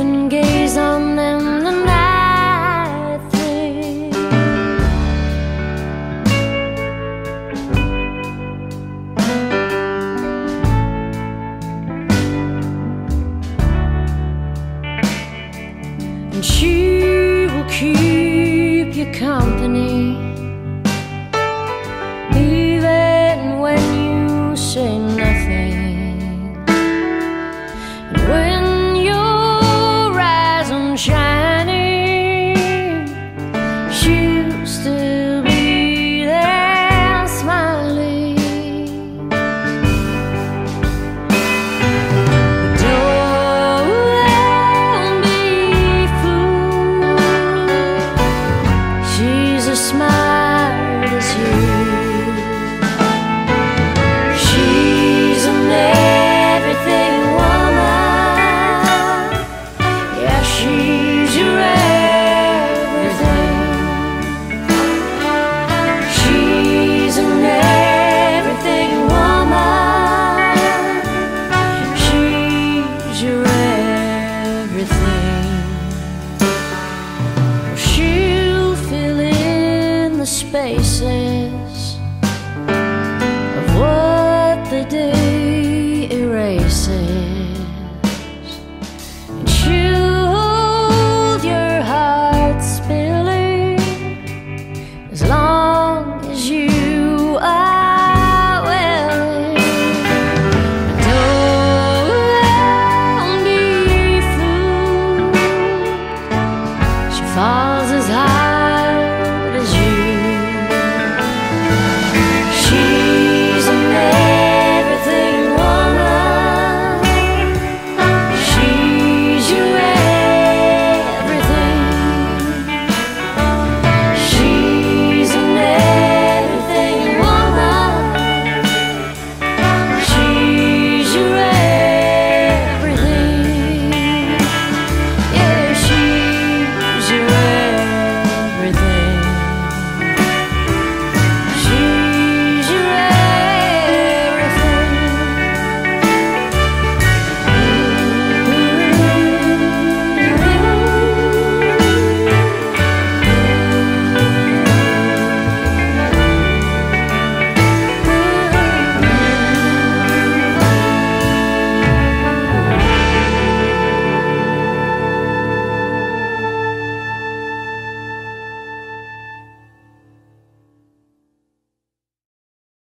can gaze on them the night through. and she will keep you company spaces of what the day erases. And hold your heart spilling as long as you are willing. Don't be fooled. She falls